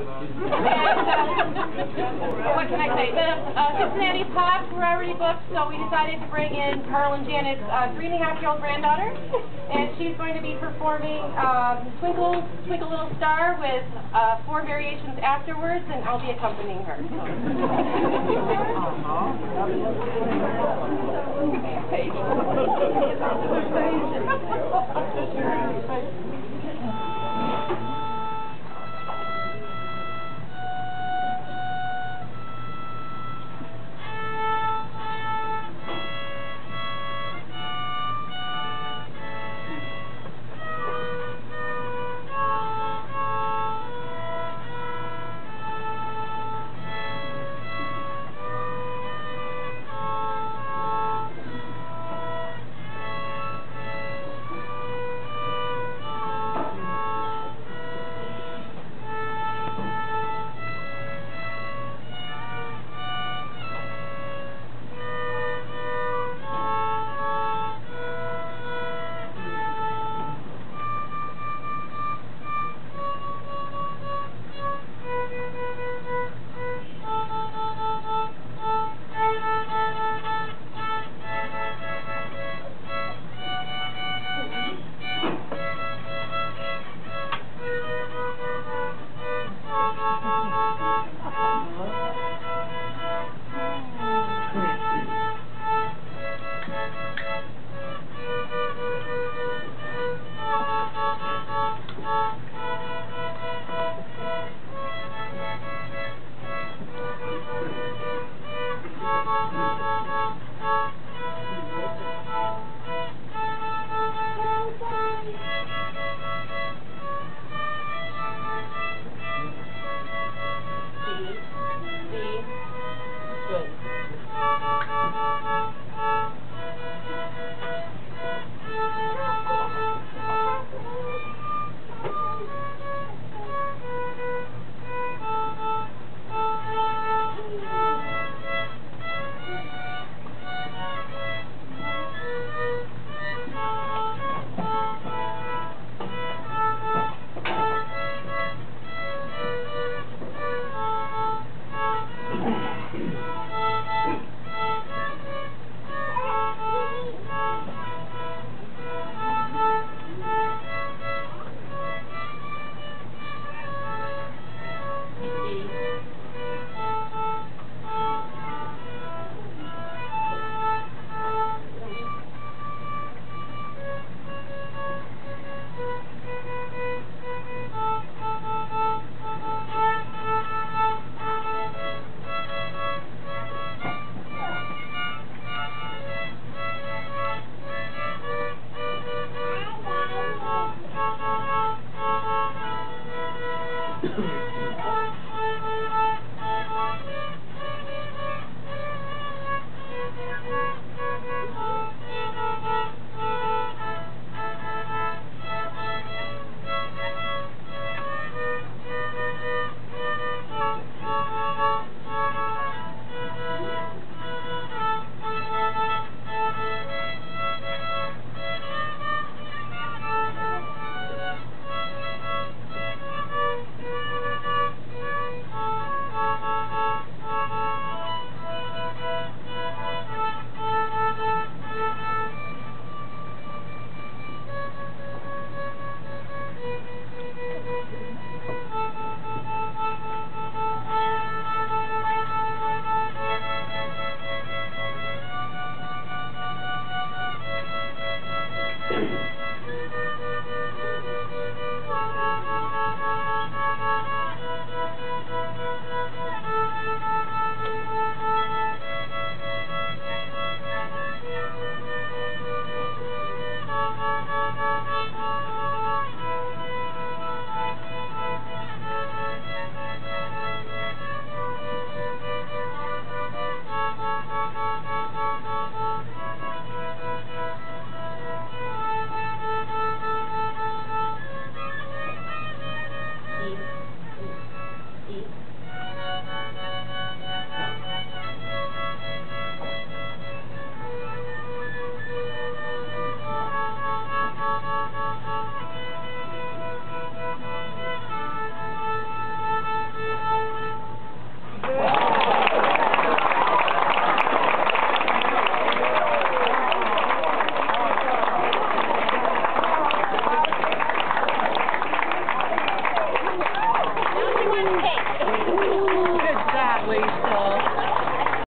What can I say? The uh, Cincinnati Pops were already booked, so we decided to bring in Carl and Janet's uh, three and a half year old granddaughter, and she's going to be performing um, Twinkle Twinkle Little Star with uh, four variations afterwards, and I'll be accompanying her. So.